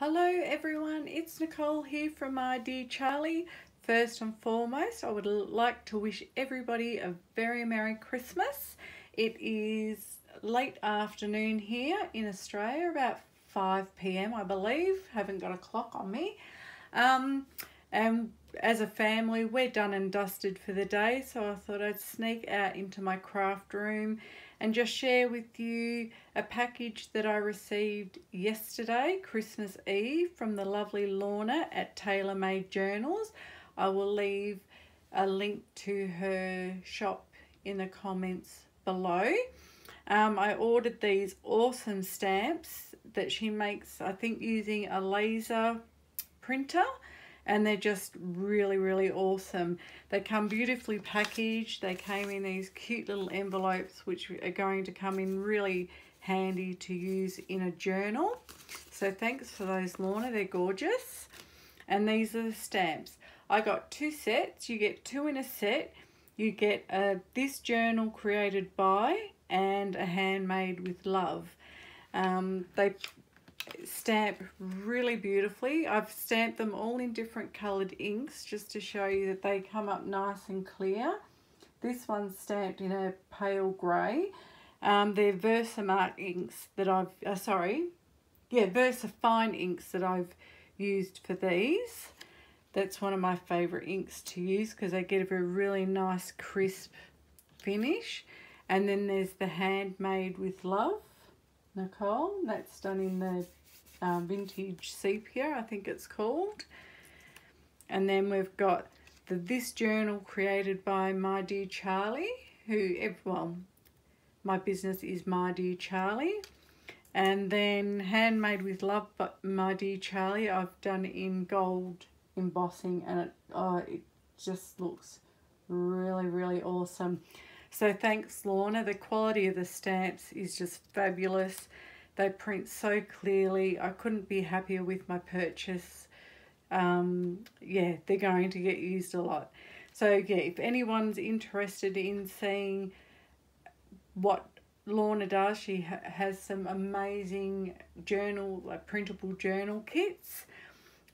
Hello everyone, it's Nicole here from My Dear Charlie. First and foremost, I would like to wish everybody a very Merry Christmas. It is late afternoon here in Australia, about 5 p.m. I believe. Haven't got a clock on me. Um, and as a family, we're done and dusted for the day, so I thought I'd sneak out into my craft room and just share with you a package that I received yesterday, Christmas Eve, from the lovely Lorna at Taylor Made Journals. I will leave a link to her shop in the comments below. Um, I ordered these awesome stamps that she makes, I think using a laser printer and they're just really really awesome. They come beautifully packaged. They came in these cute little envelopes which are going to come in really handy to use in a journal. So thanks for those Lorna. They're gorgeous. And these are the stamps. I got two sets. You get two in a set. You get a this journal created by and a handmade with love. Um, they stamp really beautifully. I've stamped them all in different coloured inks just to show you that they come up nice and clear. This one's stamped in a pale grey. Um, they're Versamark inks that I've, uh, sorry, yeah, Versafine inks that I've used for these. That's one of my favourite inks to use because they get a really nice crisp finish. And then there's the Handmade with Love, Nicole. That's done in the um, vintage sepia, I think it's called. And then we've got the This Journal created by My Dear Charlie, who, well, my business is My Dear Charlie. And then Handmade with Love by My Dear Charlie, I've done in gold embossing and it, oh, it just looks really, really awesome. So thanks Lorna, the quality of the stamps is just fabulous. They print so clearly. I couldn't be happier with my purchase. Um, yeah, they're going to get used a lot. So yeah, if anyone's interested in seeing what Lorna does, she ha has some amazing journal, like printable journal kits.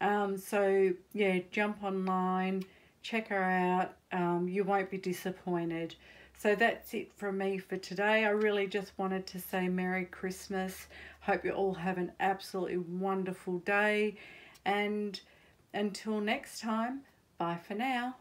Um, so yeah, jump online, check her out. Um, you won't be disappointed. So that's it from me for today. I really just wanted to say Merry Christmas. Hope you all have an absolutely wonderful day. And until next time, bye for now.